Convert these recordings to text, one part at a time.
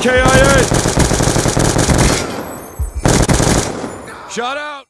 KIA! Shot out!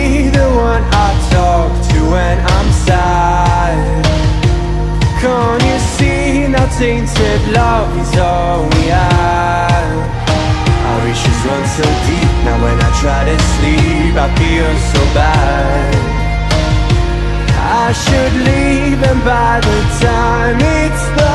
feel so bad. I should leave and by the time it's done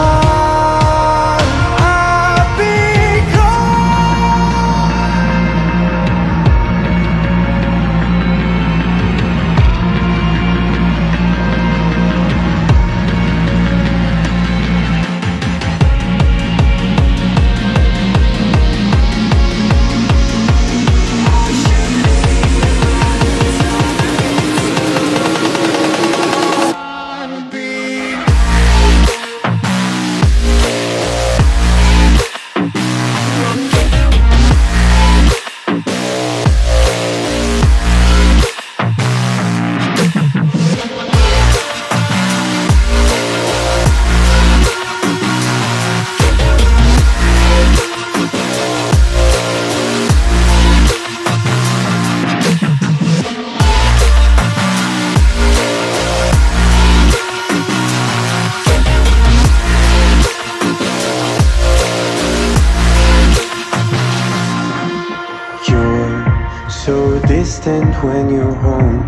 distant when you're home.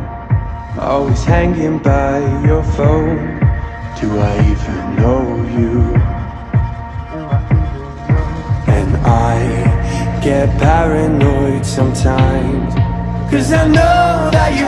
Always hanging by your phone. Do I even know you? And I get paranoid sometimes. Cause I know that you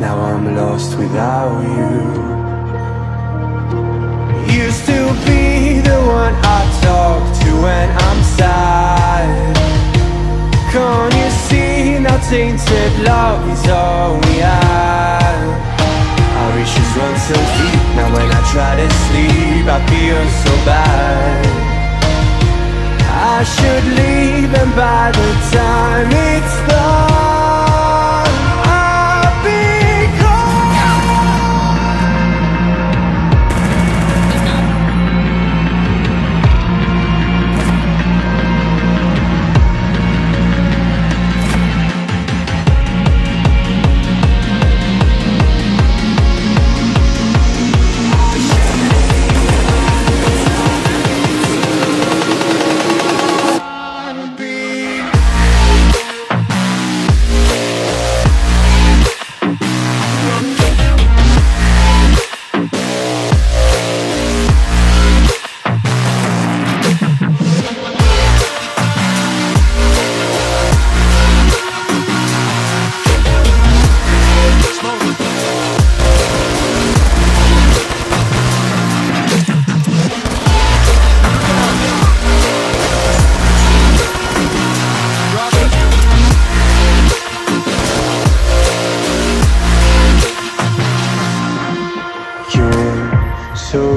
Now I'm lost without you. Used to be the one I talk to when I'm sad. Can't you see now tainted love is all we have? Our issues run so deep. Now when I try to sleep, I feel so bad. I should leave, and by the time it's done,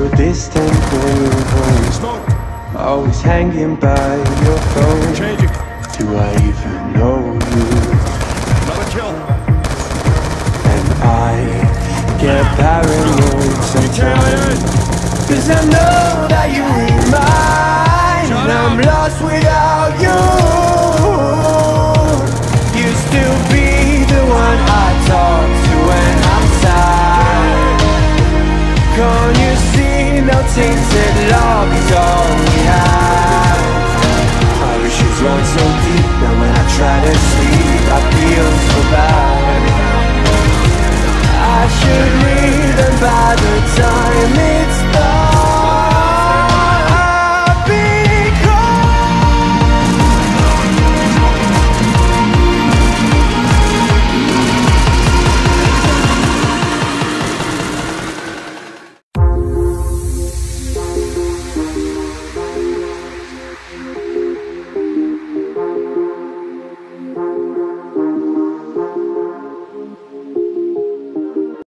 You're distant when you're home. Smoke. Always hanging by your phone. Changing. Do I even know you? Another kill. And I get paranoid sometimes. Cause I know that you ain't mine. And I'm lost without you. seems love is all we have. My wishes run so deep that when I try to sleep I feel so bad. I should